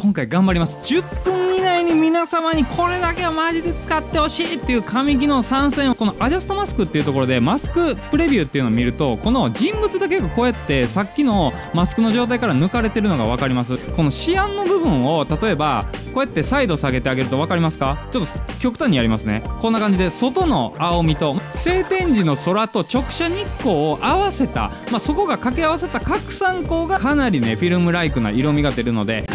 今回頑張ります。10分以内に皆様にこれだけはマジで使ってほしいっていう神機能参戦を。このアジャストマスクっていうところでマスクプレビューっていうのを見るとこの人物だけがこうやってさっきのマスクの状態から抜かれてるのが分かります。このシアンの部分を例えばこうやって再度下げてあげると分かりますか？ちょっと極端にやりますね。こんな感じで外の青みと晴天時の空と直射日光を合わせた、まあ、そこが掛け合わせた拡散光がかなりねフィルムライクな色味が出るので。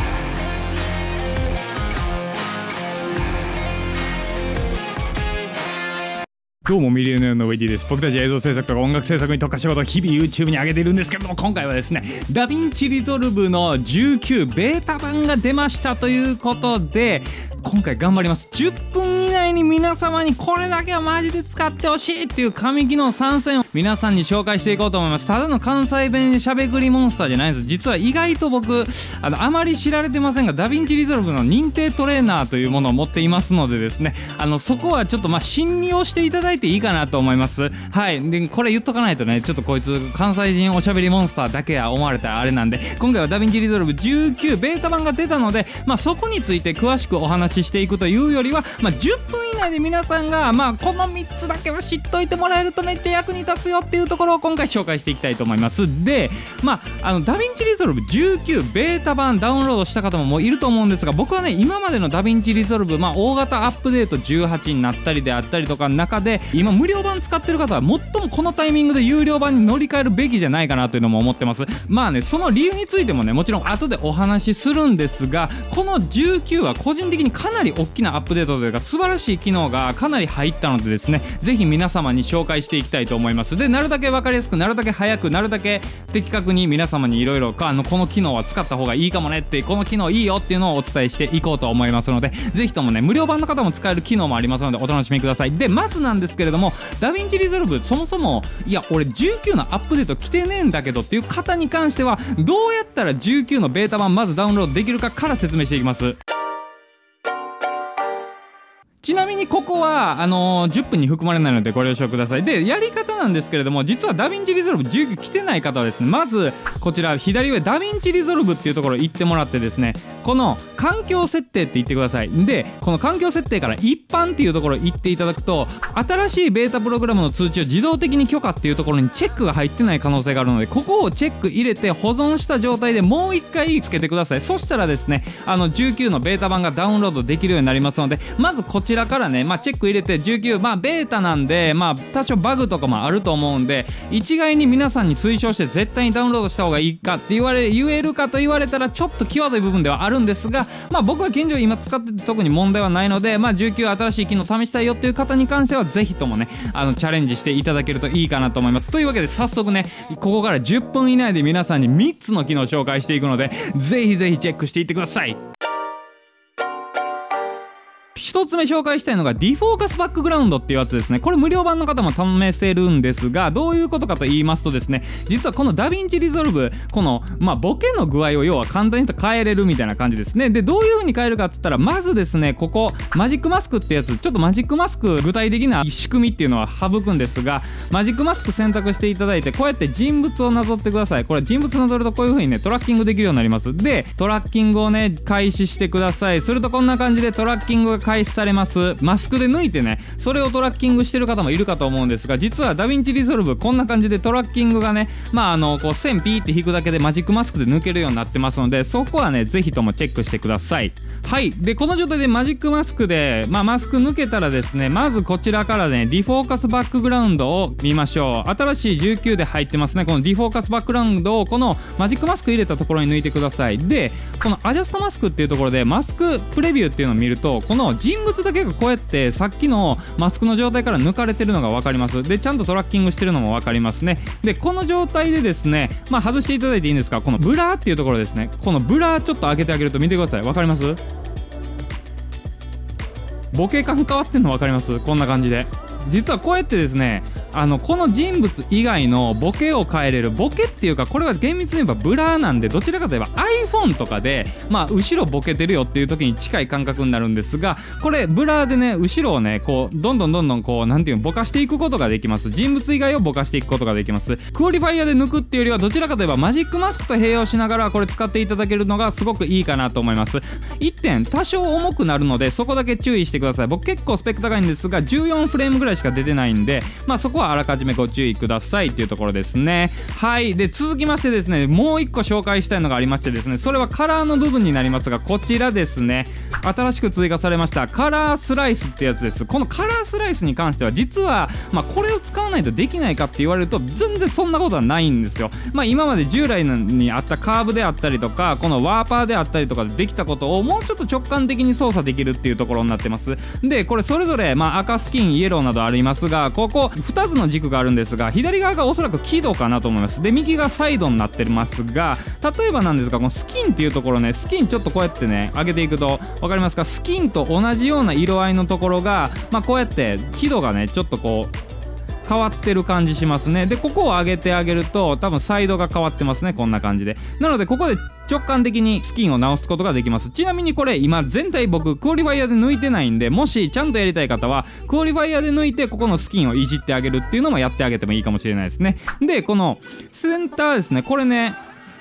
どうもミリオネアのウェディです。僕たち映像制作とか音楽制作に特化したことを日々 YouTube に上げているんですけども今回はですね DaVinci Resolve の19ベータ版が出ましたということで今回頑張ります。10分に皆様にこれだけはマジで使ってほしいっていう神機能3選を皆さんに紹介していこうと思います。ただの関西弁しゃべくりモンスターじゃないです。実は意外と僕あのあまり知られてませんが DaVinci Resolve の認定トレーナーというものを持っていますのでですね。あのそこはちょっとまあ信用していただいていいかなと思います。はい。でこれ言っとかないとね。ちょっとこいつ関西人おしゃべりモンスターだけは思われたらあれなんで。今回は DaVinci Resolve 19ベータ版が出たのでまあそこについて詳しくお話ししていくというよりはまあ10分以内で皆さんがまあこの3つだけは知っといてもらえるとめっちゃ役に立つよっていうところを今回紹介していきたいと思います。でまああの DaVinci Resolve 19ベータ版ダウンロードした方ももういると思うんですが僕はね今までの DaVinci Resolve まあ大型アップデート18になったりであったりとかの中で今無料版使ってる方は最もこのタイミングで有料版に乗り換えるべきじゃないかなというのも思ってます。まあねその理由についてもねもちろん後でお話しするんですがこの19は個人的にかなり大きなアップデートというか素晴らしい機能がかなり入ったのでですねぜひ皆様に紹介していきたいと思います。でなるだけ分かりやすくなるだけ早くなるだけ的確に皆様にいろいろこの機能は使った方がいいかもねってこの機能いいよっていうのをお伝えしていこうと思いますのでぜひともね無料版の方も使える機能もありますのでお楽しみください。でまずなんですけれども DaVinci Resolve そもそもいや俺19のアップデート来てねえんだけどっていう方に関してはどうやったら19のベータ版まずダウンロードできるかから説明していきます。ちなみにここはあのー、10分に含まれないのでご了承ください。でやり方なんですけれども実は DaVinci Resolve 19来てない方はですねまずこちら左上 DaVinci Resolve っていうところ行ってもらってですねこの環境設定って行ってください。でこの環境設定から一般っていうところ行っていただくと新しいベータプログラムの通知を自動的に許可っていうところにチェックが入ってない可能性があるのでここをチェック入れて保存した状態でもう一回つけてください。そしたらですねあの19のベータ版がダウンロードできるようになりますのでまずこちらからね、まあ、チェック入れて19まあベータなんでまあ多少バグとかもあると思うんで一概に皆さんに推奨して絶対にダウンロードした方がいいかって言われ言えるかと言われたらちょっと際どい部分ではあるんですがまあ僕は現状今使ってて特に問題はないのでまあ19新しい機能試したいよっていう方に関してはぜひともねあのチャレンジしていただけるといいかなと思います。というわけで早速ねここから10分以内で皆さんに3つの機能を紹介していくのでぜひぜひチェックしていってください。1つ目紹介したいのがディフォーカスバックグラウンドっていうやつですね。これ無料版の方も試せるんですがどういうことかと言いますとですね実はこの DaVinci Resolve このまあボケの具合を要は簡単に言うと変えれるみたいな感じですね。でどういう風に変えるかっつったらまずですねここマジックマスクってやつちょっとマジックマスク具体的な仕組みっていうのは省くんですがマジックマスク選択していただいてこうやって人物をなぞってください。これ人物なぞるとこういう風にねトラッキングできるようになります。でトラッキングをね開始してください。するとこんな感じでトラッキングが開始されます。マスクで抜いてねそれをトラッキングしてる方もいるかと思うんですが実は DaVinci Resolve こんな感じでトラッキングがねまああのこう線ピーって引くだけでマジックマスクで抜けるようになってますのでそこはねぜひともチェックしてください。はい。でこの状態でマジックマスクでまあマスク抜けたらですねまずこちらからねディフォーカスバックグラウンドを見ましょう。新しい19で入ってますねこのディフォーカスバックグラウンドをこのマジックマスク入れたところに抜いてください。でこのアジャストマスクっていうところでマスクプレビューっていうのを見るとこの人物だけがこうやってさっきのマスクの状態から抜かれてるのが分かります。でちゃんとトラッキングしてるのも分かりますね。でこの状態でですねまあ外していただいていいんですか？このブラーっていうところですね。このブラーちょっと開けてあげると見てください。分かります？ボケ感変わってんの分かります？こんな感じで。実はこうやってですねあのこの人物以外のボケを変えれるボケっていうかこれは厳密に言えばブラーなんでどちらかといえば iPhone とかでまあ後ろボケてるよっていう時に近い感覚になるんですがこれブラーでね後ろをねこうどんどんどんどんこうなんていうのぼかしていくことができます。人物以外をぼかしていくことができます。クオリファイアで抜くっていうよりはどちらかといえばマジックマスクと併用しながらこれ使っていただけるのがすごくいいかなと思います。1点多少重くなるのでそこだけ注意してください。僕結構スペック高いんですが14フレームぐらいしか出てないんでまあそこはあらかじめご注意くださいっていうところですね。はい。で続きましてですねもう1個紹介したいのがありましてですねそれはカラーの部分になりますがこちらですね。新しく追加されましたカラースライスってやつです。このカラースライスに関しては実はまあこれを使わないとできないかって言われると全然そんなことはないんですよ。まあ今まで従来にあったカーブであったりとかこのワーパーであったりとかでできたことをもうちょっと直感的に操作できるっていうところになってます。でこれそれぞれまあ赤スキンイエローなどありますがここ2つつの軸があるんですが左側がおそらく輝度かなと思います。で右がサイドになってますが例えばなんですがこのスキンっていうところねスキンちょっとこうやってね上げていくと分かりますか？スキンと同じような色合いのところがまあこうやって輝度がねちょっとこう変わってる感じしますね。でここを上げてあげると多分サイドが変わってますねこんな感じで。なのでここで直感的にスキンを直すことができます。ちなみにこれ今全体僕クオリファイアで抜いてないんでもしちゃんとやりたい方はクオリファイアで抜いてここのスキンをいじってあげるっていうのもやってあげてもいいかもしれないですね。でこのセンターですね。これね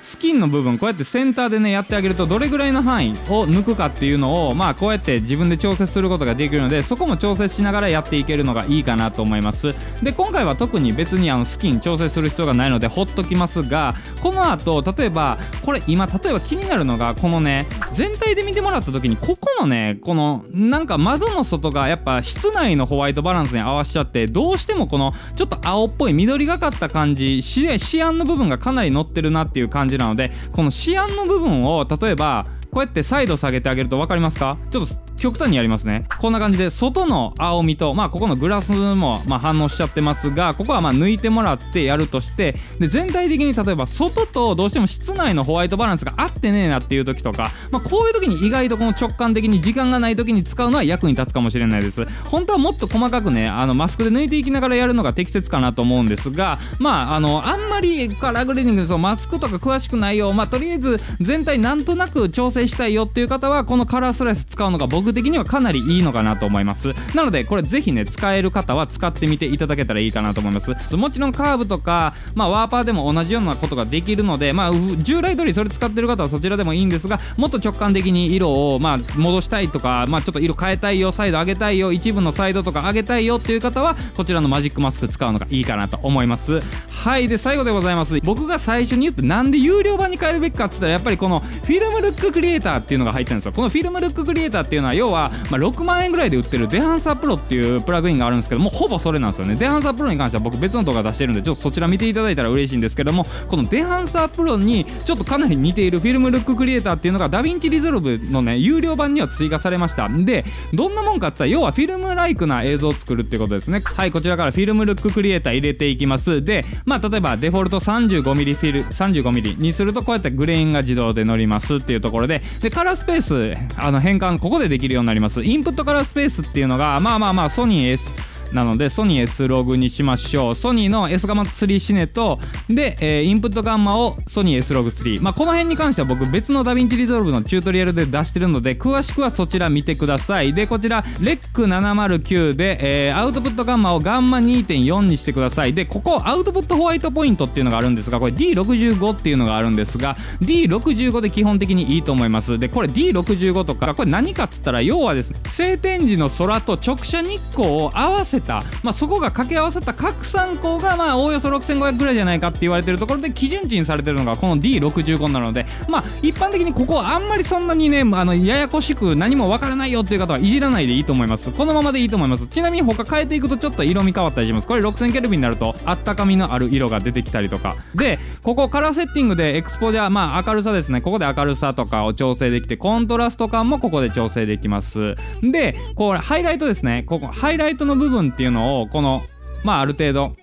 スキンの部分こうやってセンターでねやってあげるとどれぐらいの範囲を抜くかっていうのをまあこうやって自分で調節することができるのでそこも調節しながらやっていけるのがいいかなと思います。で今回は特に別にあのスキン調整する必要がないのでほっときますがこの後例えばこれ今例えば気になるのがこのね全体で見てもらった時にここのねこのなんか窓の外がやっぱ室内のホワイトバランスに合わしちゃってどうしてもこのちょっと青っぽい緑がかった感じシアンの部分がかなり乗ってるなっていう感じなのでこのシアンの部分を例えばこうやってサイド下げてあげると分かりますか？ちょっと極端にやりますね。こんな感じで外の青みとまあここのグラスもま反応しちゃってますがここはま抜いてもらってやるとしてで全体的に例えば外とどうしても室内のホワイトバランスが合ってねえなっていう時とかまあこういう時に意外とこの直感的に時間がない時に使うのは役に立つかもしれないです。本当はもっと細かくねあのマスクで抜いていきながらやるのが適切かなと思うんですがまああのあんまりカラーグレーディングでそのマスクとか詳しくないよまあとりあえず全体なんとなく調整したいよっていう方はこのカラースライス使うのが僕的にはかなりいいのかなと思います。なのでこれぜひね使える方は使ってみていただけたらいいかなと思います。もちろんカーブとか、まあ、ワーパーでも同じようなことができるので、まあ、従来通りそれ使ってる方はそちらでもいいんですがもっと直感的に色を、まあ、戻したいとか、まあ、ちょっと色変えたいよサイド上げたいよ一部のサイドとか上げたいよっていう方はこちらのマジックマスク使うのがいいかなと思います。はいで最後でございます。僕が最初に言ってなんで有料版に変えるべきかっつったらやっぱりこの Film Look Creator っていうのが入ってるんですよ。この Film Look Creator っていうのは要は、まあ、6万円ぐらいで売ってる Dehancer Pro っていうプラグインがあるんですけどもほぼそれなんですよ。ね Dehancer Pro に関しては僕別の動画出してるんでちょっとそちら見ていただいたら嬉しいんですけどもこの Dehancer Pro にちょっとかなり似ている Film Look Creator っていうのが DaVinci Resolve のね有料版には追加されました。でどんなもんかって言ったら要はフィルムライクな映像を作るってことですね。はいこちらからフィルムルッククリエイター入れていきます。でまあ例えばデフォルト 35mm フィル 35mm にするとこうやってグレインが自動で乗りますっていうところででカラースペースあの変換ここでできるようになります。インプットカラースペースっていうのがまあまあまあソニー S なのでソニー S ログにしましょう。ソニーの S ガマット3シネとで、えー、インプットガンマをソニー S ログ3まあこの辺に関しては僕別のダヴィンチリゾルブのチュートリアルで出してるので詳しくはそちら見てください。でこちらレック709で、えー、アウトプットガンマをガンマ2.4にしてください。でここアウトプットホワイトポイントっていうのがあるんですがこれ D65 っていうのがあるんですが D65 で基本的にいいと思います。でこれ D65 とかこれ何かっつったら要はですね晴天時の空と直射日光を合わせた。まあそこが掛け合わさった拡散光がまあおおよそ6500ぐらいじゃないかって言われてるところで基準値にされてるのがこの D65 なのでまあ一般的にここはあんまりそんなにねあのややこしく何もわからないよっていう方はいじらないでいいと思います。このままでいいと思います。ちなみに他変えていくとちょっと色味変わったりします。これ6000ケルビンになるとあったかみのある色が出てきたりとか。でここカラーセッティングでエクスポジャーまあ明るさですね。ここで明るさとかを調整できてコントラスト感もここで調整できます。でこれハイライトですね。ここハイライトの部分っていうのをこのまあある程度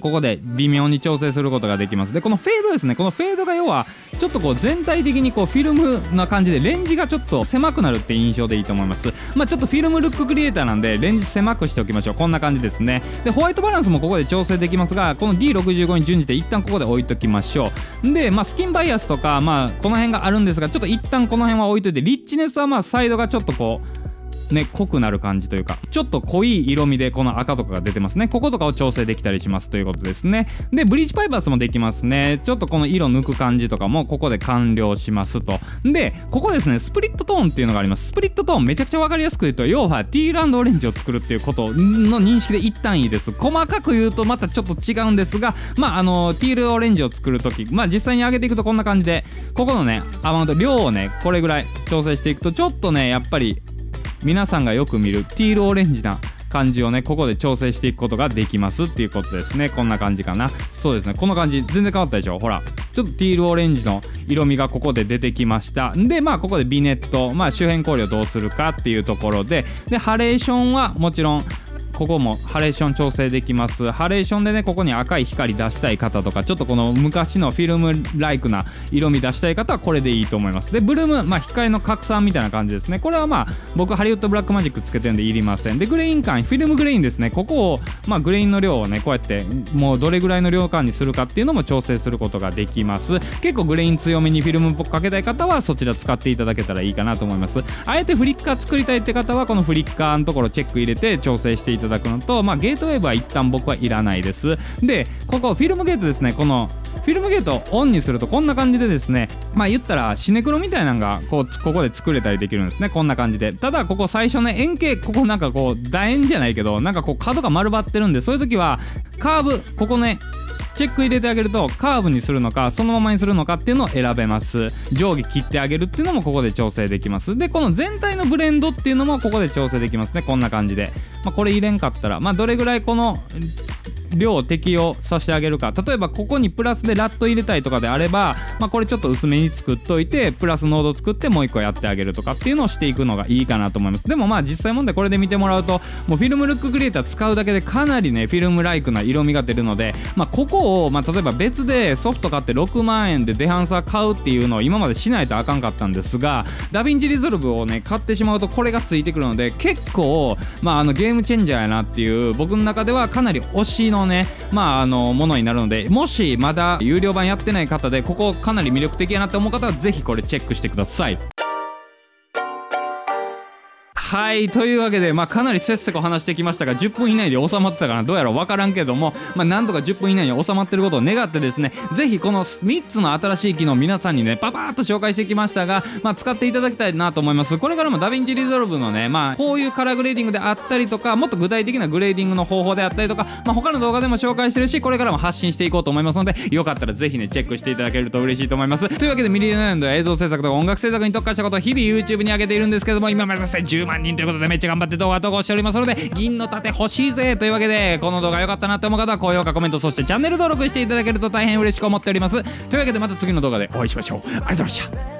ここで微妙に調整することができます。でこのフェードですね。このフェードが要はちょっとこう全体的にこうフィルムな感じでレンジがちょっと狭くなるって印象でいいと思います。まあちょっとフィルムルッククリエイターなんでレンジ狭くしておきましょう。こんな感じですね。でホワイトバランスもここで調整できますがこの D65 に準じて一旦ここで置いときましょう。でまあスキンバイアスとかまあこの辺があるんですがちょっと一旦この辺は置いといてリッチネスはまあサイドがちょっとこうね濃くなる感じというかちょっと濃い色味でこの赤とかが出てますね。こことかを調整できたりしますということですね。でブリーチパイパスもできますね。ちょっとこの色抜く感じとかもここで完了しますと。でここですねスプリットトーンっていうのがあります。スプリットトーンめちゃくちゃ分かりやすく言うと要はティーランドオレンジを作るっていうことの認識で一旦いいです。細かく言うとまたちょっと違うんですがまああのティールオレンジを作る時まあ実際に上げていくとこんな感じでここのねアマウント量をねこれぐらい調整していくとちょっとねやっぱり皆さんがよく見るティールオレンジな感じをねここで調整していくことができますっていうことですね。こんな感じかな。そうですね。この感じ全然変わったでしょ。ほら。ちょっとティールオレンジの色味がここで出てきました。でまあここでビネット。まあ周辺光量どうするかっていうところで。でハレーションはもちろんここもハレーション調整できます。ハレーションでねここに赤い光出したい方とかちょっとこの昔のフィルムライクな色味出したい方はこれでいいと思います。でブルームまあ光の拡散みたいな感じですね。これはまあ僕ハリウッドブラックマジックつけてるんでいりません。でグレイン感フィルムグレインですね。ここをまあグレインの量をねこうやってもうどれぐらいの量感にするかっていうのも調整することができます。結構グレイン強めにフィルムっぽくかけたい方はそちら使っていただけたらいいかなと思います。あえてフリッカー作りたいって方はこのフリッカーのところチェック入れて調整していただただくのとまあゲートウィーブは一旦僕はいらないです。でここフィルムゲートですね。このフィルムゲートをオンにするとこんな感じでですねまあ言ったらシネクロみたいなのがこうここで作れたりできるんですね。こんな感じで。ただここ最初ね円形ここなんかこう楕円じゃないけどなんかこう角が丸まってるんでそういう時はカーブここねチェック入れてあげるとカーブにするのかそのままにするのかっていうのを選べます。定規切ってあげるっていうのもここで調整できます。でこの全体のブレンドっていうのもここで調整できますね。こんな感じで、まあ、これ入れんかったらまあどれぐらいこの量適用させてあげるか。例えばここにプラスでラット入れたいとかであれば、まあ、これちょっと薄めに作っといてプラスノード作ってもう一個やってあげるとかっていうのをしていくのがいいかなと思います。でもまあ実際問題これで見てもらうともうフィルムルッククリエイター使うだけでかなりねフィルムライクな色味が出るので、まあ、ここを、まあ、例えば別でソフト買って6万円でデハンサー買うっていうのを今までしないとあかんかったんですがダヴィンチリゾルブをね買ってしまうとこれがついてくるので結構、まあ、あのゲームチェンジャーやなっていう僕の中ではかなり推しののねまああのものになるのでもしまだ有料版やってない方でここかなり魅力的やなって思う方はぜひこれチェックしてください。はいというわけで、まあ、かなりせっせこ話してきましたが10分以内で収まってたかな。どうやら分からんけども、まあ、なんとか10分以内に収まってることを願ってですねぜひこの3つの新しい機能皆さんにねパパーっと紹介してきましたが、まあ、使っていただきたいなと思います。これからもダヴィンチリゾルブのね、まあ、こういうカラーグレーディングであったりとかもっと具体的なグレーディングの方法であったりとか、まあ、他の動画でも紹介してるしこれからも発信していこうと思いますのでよかったらぜひねチェックしていただけると嬉しいと思います。というわけでミリオネアンドは映像制作とか音楽制作に特化したことを日々 YouTube に上げているんですけども今目指せ10万人ということでめっちゃ頑張って動画投稿しておりますので銀の盾欲しいぜというわけでこの動画良かったなって思う方は高評価コメントそしてチャンネル登録していただけると大変嬉しく思っております。というわけでまた次の動画でお会いしましょう。ありがとうございました。